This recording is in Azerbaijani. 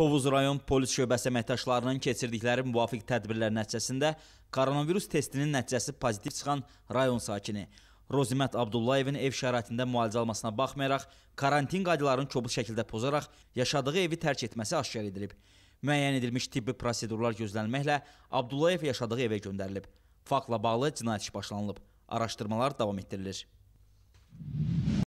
Tovuz rayon polis şöbəsi əməkdaşlarının keçirdikləri müvafiq tədbirlər nəticəsində koronavirus testinin nəticəsi pozitiv çıxan rayon sakini Rozimət Abdullayevin ev şəraitində müalicə almasına baxmayaraq, karantin qaydalarını kobud şəkildə pozaraq yaşadığı evi tərk etməsi aşkar edilib. Müəyyən edilmiş tibbi prosedurlar gözlənilməklə Abdullayev yaşadığı evə göndərilib. Faktla bağlı cinayət işi başlanılıb. Araşdırmalar davam etdirilir.